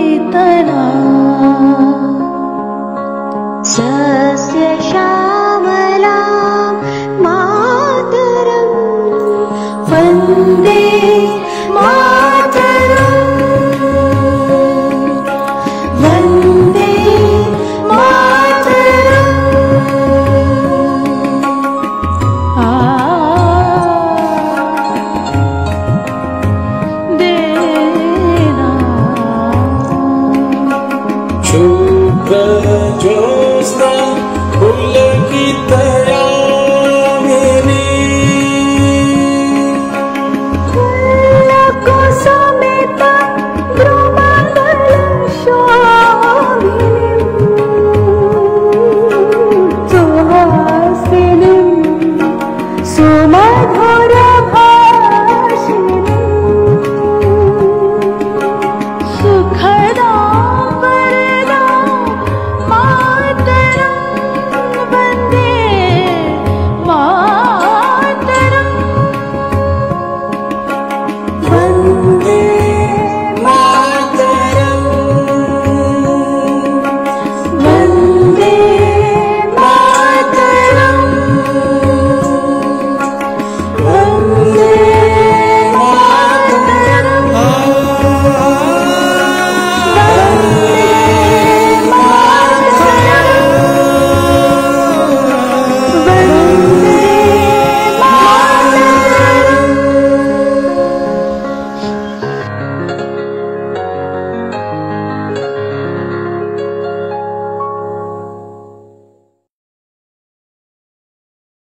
मनयजशीतला ছোট জ্যোৎস্না